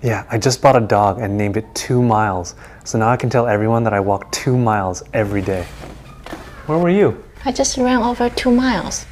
Yeah, I just bought a dog and named it Two Miles. So now I can tell everyone that I walk two miles every day. Where were you? I just ran over two miles.